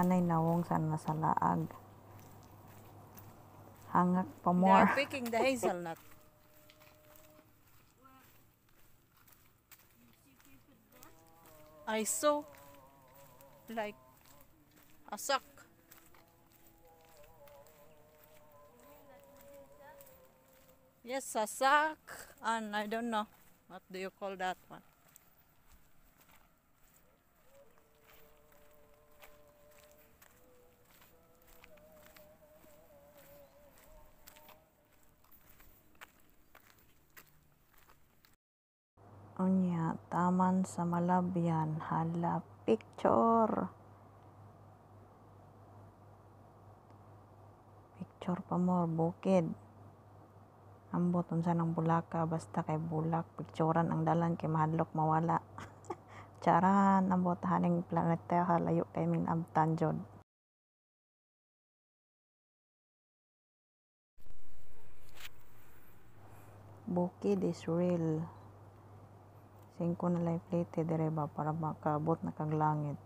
manay nawong sa nasalaag. Hangak pa more. are picking the hazelnut. I saw like a sack. Yes, a sack, and I don't know what do you call that one. Anya, taman sa Malabyan. Hala, picture. Picture pa more, bukid. Ambot unsa ng bulaka basta kay bulak picturean ang dalan kay mahadlok mawala. Charan ambot haning planeta layo kay min abtan jud. Bukid is real. Singko na lay plate dire ba para makabot na kag langit.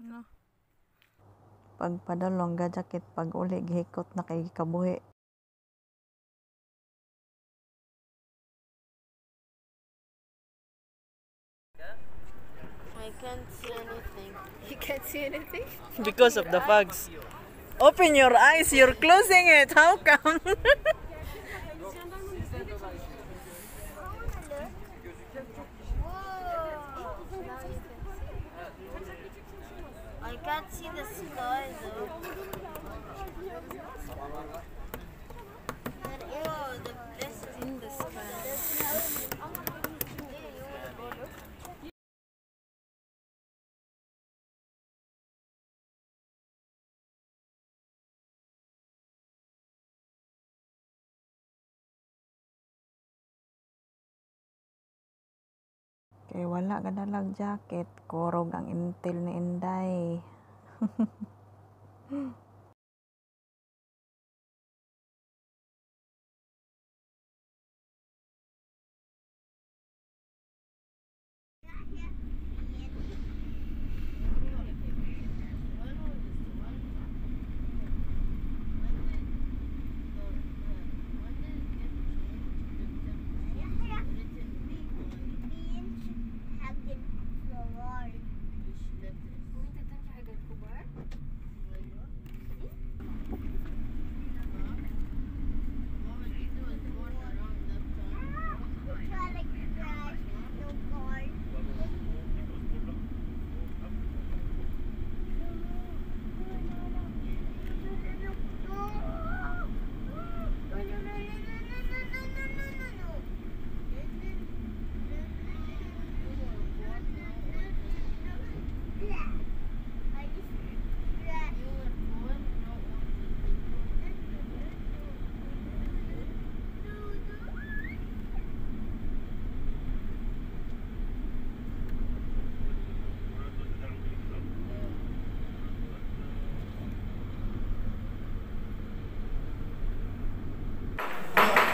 No. Pag padalong ga jacket pag uli gihikot na kay kabuhi. I can't see anything. You can't see anything? Because of the bugs. Open your eyes, you're closing it. How come? I can't see the sky though. Oh, the this Kay wala ka dalag jacket, kurog ang intil ni Inday.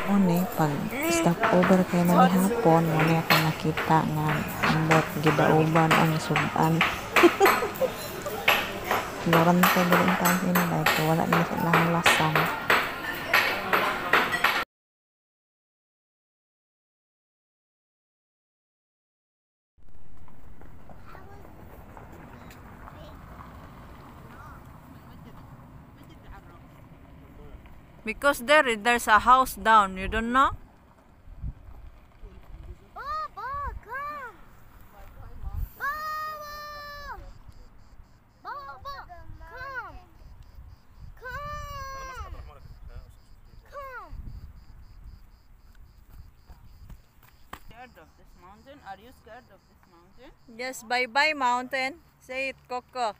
Mone pag stop over kay man hapon mone ako nakita nga ambot gibauban ang suban. Ignorante ba tayo ini like wala na sa lahang lasang because there there's a house down, you don't know? Baba, come! Baba! Baba, come! Come! Come! Scared of this mountain? Are you scared of this mountain? Yes, bye bye mountain. Say it, Coco.